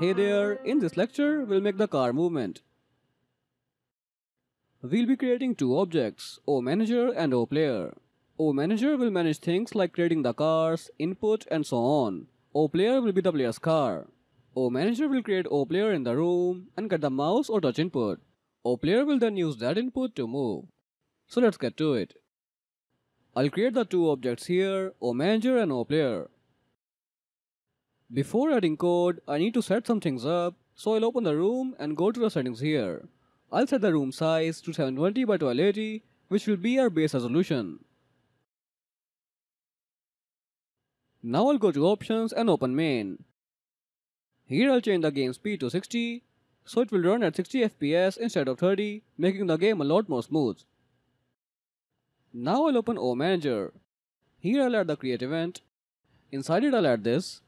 Hey there, in this lecture, we'll make the car movement. We'll be creating two objects, OManager and OPlayer. OManager will manage things like creating the cars, input and so on. OPlayer will be the player's car. OManager will create OPlayer in the room and get the mouse or touch input. OPlayer will then use that input to move. So let's get to it. I'll create the two objects here, OManager and OPlayer. Before adding code, I need to set some things up, so I'll open the room and go to the settings here. I'll set the room size to 720 by 1280, which will be our base resolution. Now I'll go to options and open main. Here I'll change the game speed to 60, so it will run at 60 FPS instead of 30, making the game a lot more smooth. Now I'll open OManager. Here I'll add the create event. Inside it I'll add this.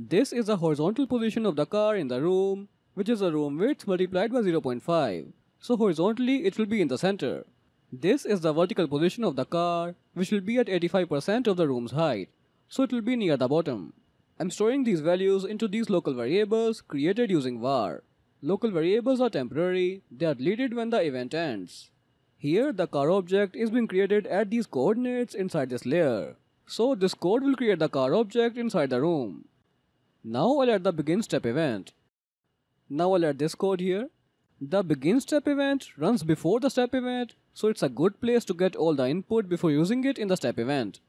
This is the horizontal position of the car in the room, which is the room width multiplied by 0.5. So horizontally it will be in the center. This is the vertical position of the car, which will be at 85% of the room's height. So it will be near the bottom. I'm storing these values into these local variables created using var. Local variables are temporary, they are deleted when the event ends. Here the car object is being created at these coordinates inside this layer. So this code will create the car object inside the room. Now I'll add the begin step event. Now I'll add this code here. The begin step event runs before the step event, so it's a good place to get all the input before using it in the step event.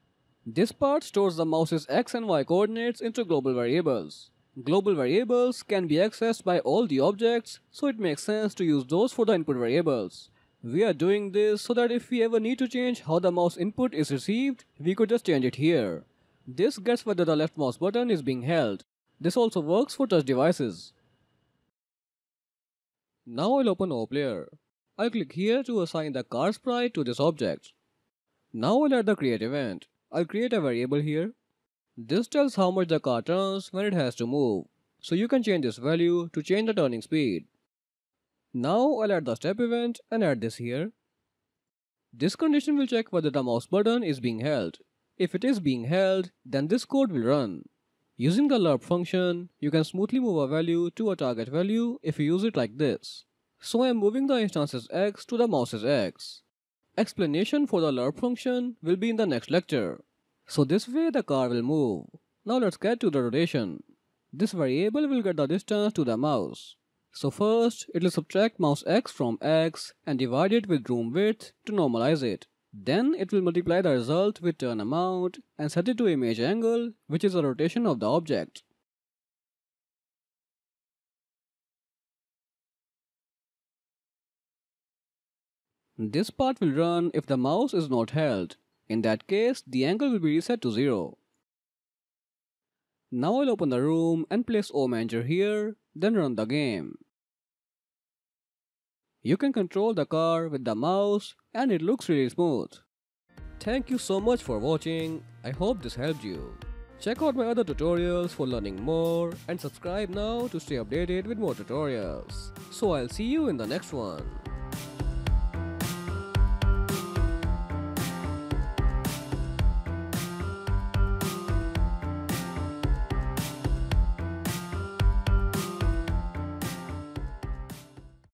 This part stores the mouse's x and y coordinates into global variables. Global variables can be accessed by all the objects, so it makes sense to use those for the input variables. We are doing this so that if we ever need to change how the mouse input is received, we could just change it here. This gets whether the left mouse button is being held. This also works for touch devices. Now I'll open OPlayer. I'll click here to assign the car sprite to this object. Now I'll add the create event. I'll create a variable here. This tells how much the car turns when it has to move. So you can change this value to change the turning speed. Now I'll add the step event and add this here. This condition will check whether the mouse button is being held. If it is being held, then this code will run. Using the lerp function, you can smoothly move a value to a target value if you use it like this. So I am moving the instance's x to the mouse's x. Explanation for the lerp function will be in the next lecture. So this way the car will move. Now let's get to the rotation. This variable will get the distance to the mouse. So first, it will subtract mouse x from x and divide it with room width to normalize it. Then it will multiply the result with turn amount and set it to image angle which is the rotation of the object. This part will run if the mouse is not held. In that case, the angle will be reset to 0. Now I'll open the room and place OManager here, then run the game. You can control the car with the mouse and it looks really smooth. Thank you so much for watching. I hope this helped you. Check out my other tutorials for learning more and subscribe now to stay updated with more tutorials. So I'll see you in the next one.